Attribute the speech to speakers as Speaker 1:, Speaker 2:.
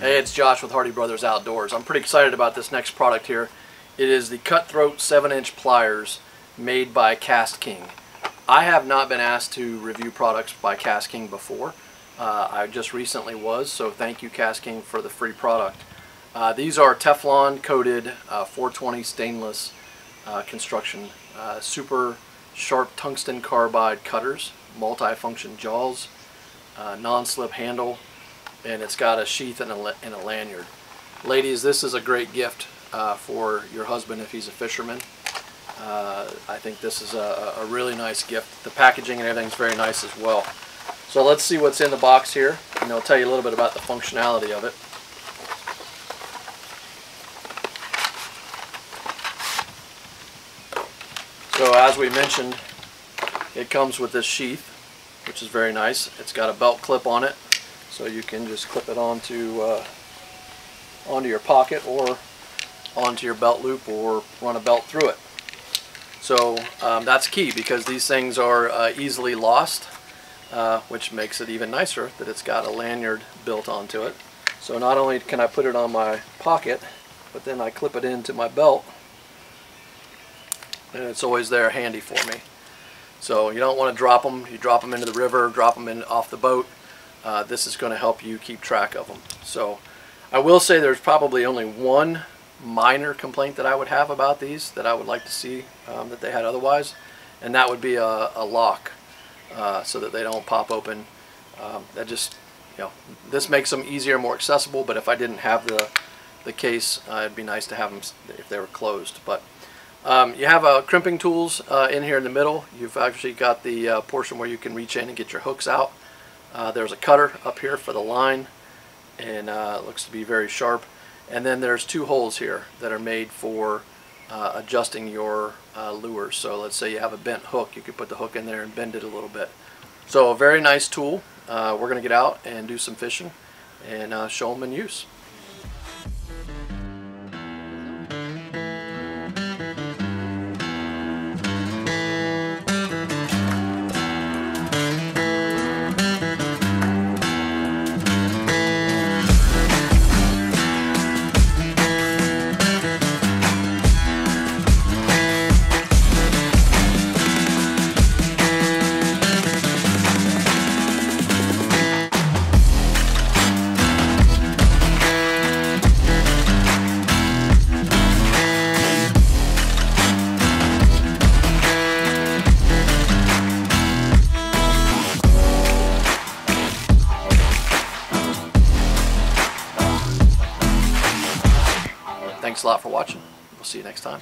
Speaker 1: Hey, it's Josh with Hardy Brothers Outdoors. I'm pretty excited about this next product here. It is the Cutthroat 7-inch pliers made by KastKing. I have not been asked to review products by KastKing before. Uh, I just recently was, so thank you KastKing for the free product. Uh, these are Teflon coated uh, 420 stainless uh, construction, uh, super sharp tungsten carbide cutters, multi-function jaws, uh, non-slip handle, and it's got a sheath and a, and a lanyard. Ladies, this is a great gift uh, for your husband if he's a fisherman. Uh, I think this is a, a, really nice gift. The packaging and everything's very nice as well. So let's see what's in the box here, and I'll tell you a little bit about the functionality of it. So as we mentioned, it comes with this sheath, which is very nice. It's got a belt clip on it, so you can just clip it onto uh, onto your pocket or onto your belt loop or run a belt through it. So um, that's key because these things are uh, easily lost, uh, which makes it even nicer that it's got a lanyard built onto it. So not only can I put it on my pocket, but then I clip it into my belt and it's always there handy for me. So you don't want to drop them. You drop them into the river, drop them in off the boat, uh, this is going to help you keep track of them. So I will say there's probably only one minor complaint that I would have about these that I would like to see um, that they had otherwise, and that would be a, a lock uh, so that they don't pop open. Um, that just, you know, this makes them easier, more accessible, but if I didn't have the, the case, uh, it'd be nice to have them if they were closed. But um, you have uh, crimping tools uh, in here in the middle. You've actually got the uh, portion where you can reach in and get your hooks out. Uh, there's a cutter up here for the line and uh, it looks to be very sharp. And then there's two holes here that are made for uh, adjusting your uh, lures. So let's say you have a bent hook, you could put the hook in there and bend it a little bit. So a very nice tool. Uh, we're going to get out and do some fishing and uh, show them in use. Thanks a lot for watching. We'll see you next time.